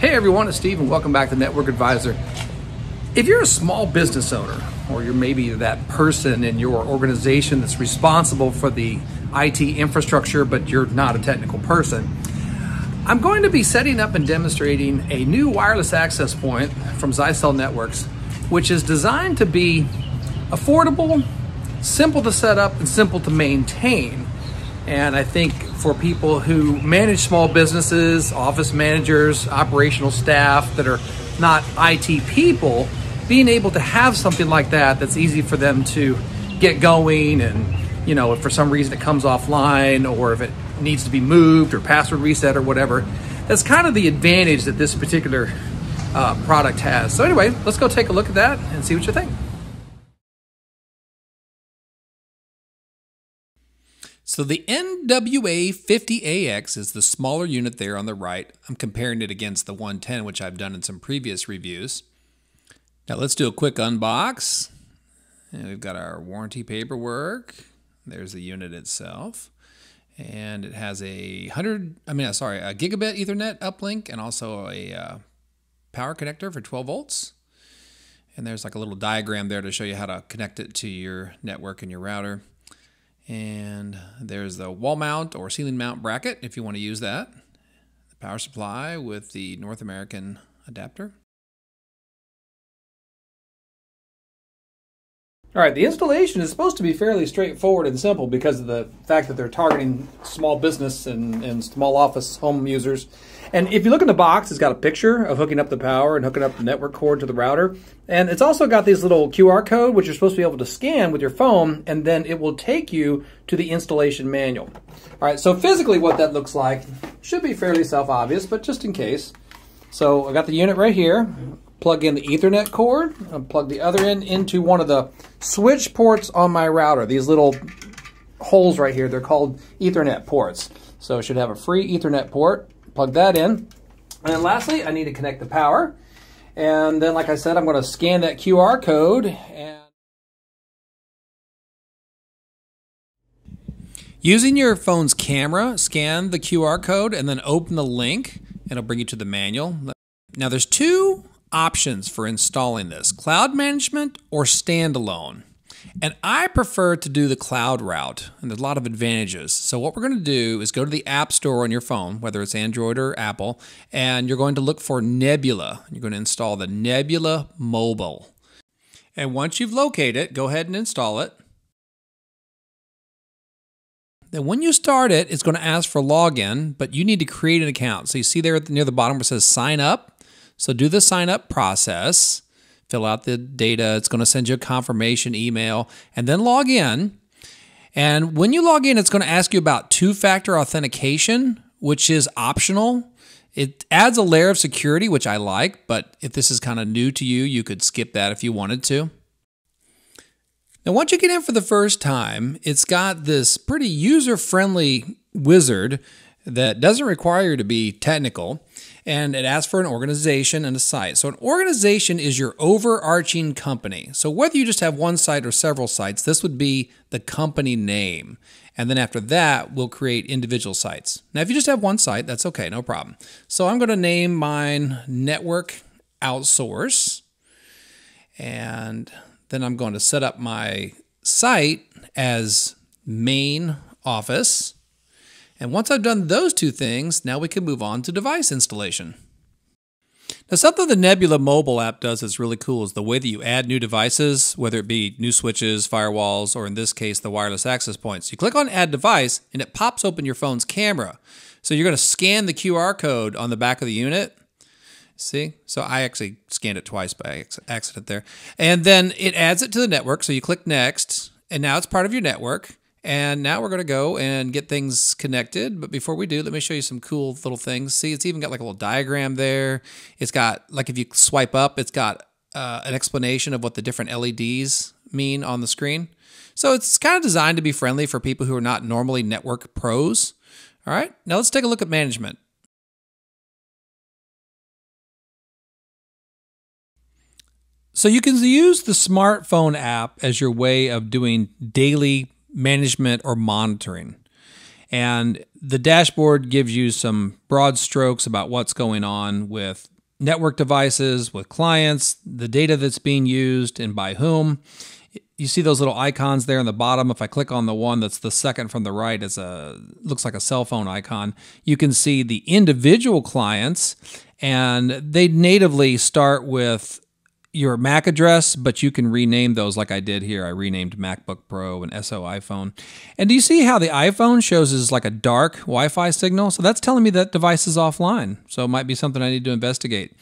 Hey everyone, it's Steve and welcome back to Network Advisor. If you're a small business owner, or you're maybe that person in your organization that's responsible for the IT infrastructure, but you're not a technical person, I'm going to be setting up and demonstrating a new wireless access point from Zyxel Networks, which is designed to be affordable, simple to set up, and simple to maintain. And I think for people who manage small businesses, office managers, operational staff that are not IT people, being able to have something like that that's easy for them to get going and you know if for some reason it comes offline or if it needs to be moved or password reset or whatever that's kind of the advantage that this particular uh, product has. So anyway let's go take a look at that and see what you think So the NWA 50AX is the smaller unit there on the right. I'm comparing it against the 110, which I've done in some previous reviews. Now let's do a quick unbox. And we've got our warranty paperwork. There's the unit itself. And it has a 100, I mean, uh, sorry, a gigabit Ethernet uplink and also a uh, power connector for 12 volts. And there's like a little diagram there to show you how to connect it to your network and your router. And there's the wall mount or ceiling mount bracket if you want to use that. The power supply with the North American adapter. All right, the installation is supposed to be fairly straightforward and simple because of the fact that they're targeting small business and, and small office home users. And if you look in the box, it's got a picture of hooking up the power and hooking up the network cord to the router. And it's also got these little QR code, which you're supposed to be able to scan with your phone, and then it will take you to the installation manual. All right, so physically what that looks like should be fairly self-obvious, but just in case. So I got the unit right here plug in the Ethernet cord, and plug the other end into one of the switch ports on my router. These little holes right here, they're called Ethernet ports. So it should have a free Ethernet port. Plug that in. And then lastly, I need to connect the power. And then, like I said, I'm going to scan that QR code. And Using your phone's camera, scan the QR code and then open the link. It'll bring you to the manual. Now, there's two options for installing this cloud management or standalone. And I prefer to do the cloud route, and there's a lot of advantages. So, what we're going to do is go to the App Store on your phone, whether it's Android or Apple, and you're going to look for Nebula. You're going to install the Nebula Mobile. And once you've located it, go ahead and install it. Then, when you start it, it's going to ask for login, but you need to create an account. So, you see there near the bottom where it says sign up. So do the sign up process, fill out the data. It's going to send you a confirmation email, and then log in. And when you log in, it's going to ask you about two factor authentication, which is optional. It adds a layer of security, which I like, but if this is kind of new to you, you could skip that if you wanted to. Now, once you get in for the first time, it's got this pretty user friendly wizard that doesn't require you to be technical and it asks for an organization and a site. So, an organization is your overarching company. So, whether you just have one site or several sites, this would be the company name. And then after that, we'll create individual sites. Now, if you just have one site, that's okay, no problem. So, I'm going to name mine Network Outsource. And then I'm going to set up my site as main office. And once I've done those two things, now we can move on to device installation. Now, something the Nebula mobile app does that's really cool is the way that you add new devices, whether it be new switches, firewalls, or in this case, the wireless access points. You click on Add Device, and it pops open your phone's camera. So you're going to scan the QR code on the back of the unit. See? So I actually scanned it twice by accident there. And then it adds it to the network. So you click Next, and now it's part of your network. And now we're going to go and get things connected. But before we do, let me show you some cool little things. See, it's even got like a little diagram there. It's got, like if you swipe up, it's got uh, an explanation of what the different LEDs mean on the screen. So it's kind of designed to be friendly for people who are not normally network pros. All right, now let's take a look at management. So you can use the smartphone app as your way of doing daily management or monitoring. And the dashboard gives you some broad strokes about what's going on with network devices, with clients, the data that's being used, and by whom. You see those little icons there in the bottom. If I click on the one that's the second from the right, it's a looks like a cell phone icon. You can see the individual clients, and they natively start with your MAC address, but you can rename those like I did here. I renamed MacBook Pro and SO iPhone. And do you see how the iPhone shows as like a dark Wi-Fi signal? So that's telling me that device is offline. So it might be something I need to investigate.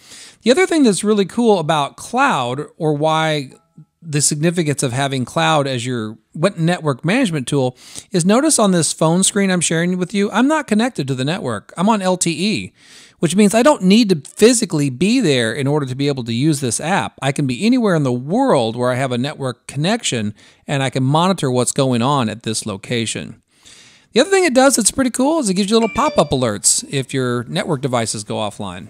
The other thing that's really cool about cloud or why the significance of having cloud as your network management tool is notice on this phone screen I'm sharing with you, I'm not connected to the network. I'm on LTE which means I don't need to physically be there in order to be able to use this app. I can be anywhere in the world where I have a network connection and I can monitor what's going on at this location. The other thing it does that's pretty cool is it gives you little pop up alerts if your network devices go offline.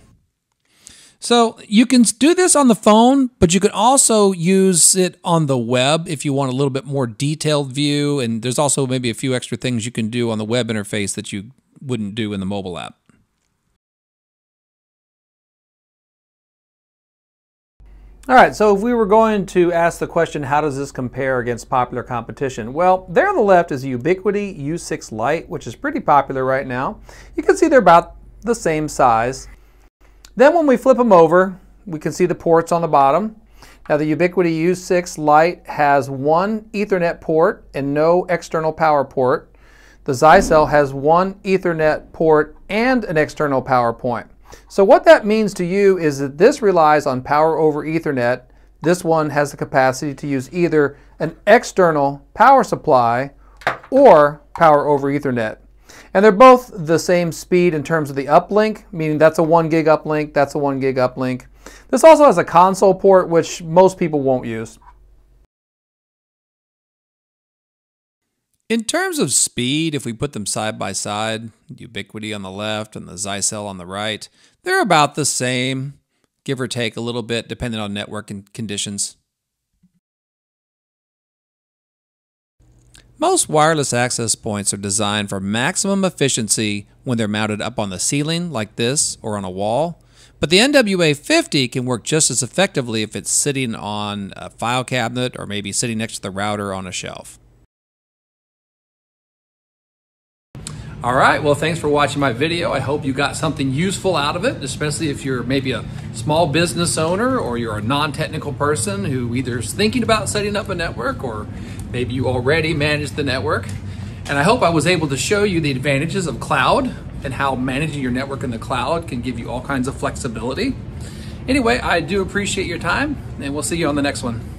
So you can do this on the phone, but you can also use it on the web if you want a little bit more detailed view. And there's also maybe a few extra things you can do on the web interface that you wouldn't do in the mobile app. All right, so if we were going to ask the question, how does this compare against popular competition? Well, there on the left is Ubiquiti U6 Lite, which is pretty popular right now. You can see they're about the same size. Then when we flip them over, we can see the ports on the bottom. Now the Ubiquiti U6 Lite has one Ethernet port and no external power port. The Zyxel has one Ethernet port and an external power point. So what that means to you is that this relies on power over Ethernet. This one has the capacity to use either an external power supply or power over Ethernet. And they're both the same speed in terms of the uplink, meaning that's a 1 gig uplink, that's a 1 gig uplink. This also has a console port, which most people won't use. In terms of speed, if we put them side by side, Ubiquiti on the left and the Zyxel on the right, they're about the same, give or take a little bit depending on network conditions. Most wireless access points are designed for maximum efficiency when they're mounted up on the ceiling like this or on a wall, but the NWA 50 can work just as effectively if it's sitting on a file cabinet or maybe sitting next to the router on a shelf. All right, well, thanks for watching my video. I hope you got something useful out of it, especially if you're maybe a small business owner or you're a non-technical person who either is thinking about setting up a network or maybe you already manage the network. And I hope I was able to show you the advantages of cloud and how managing your network in the cloud can give you all kinds of flexibility. Anyway, I do appreciate your time and we'll see you on the next one.